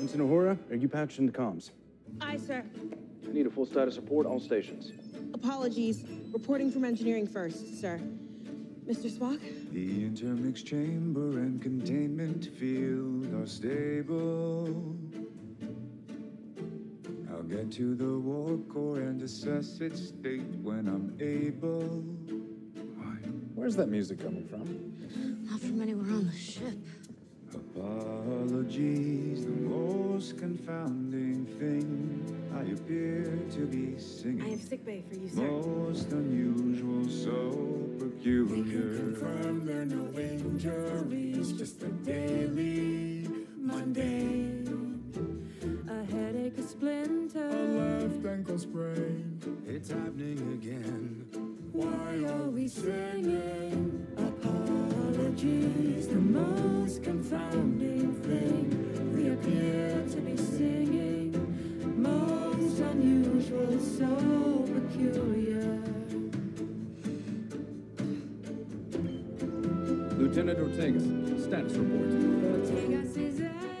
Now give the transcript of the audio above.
Ensign Uhura, are you patched into comms? Aye, sir. I need a full status report, all stations. Apologies. Reporting from engineering first, sir. Mr. Spock? The intermix chamber and containment field are stable. I'll get to the warp core and assess its state when I'm able. Where's that music coming from? Not from anywhere on the ship. Confounding thing. I appear to be singing. I have sick bay for you, sir. Most unusual, so peculiar. Confirm there are no injuries, just a daily mundane. A headache, a splinter. A left ankle sprain. It's happening again. Why are we singing? Apologies, the most confounding Lieutenant Ortegas. Status report. Ortegas is out.